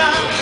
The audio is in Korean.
사랑.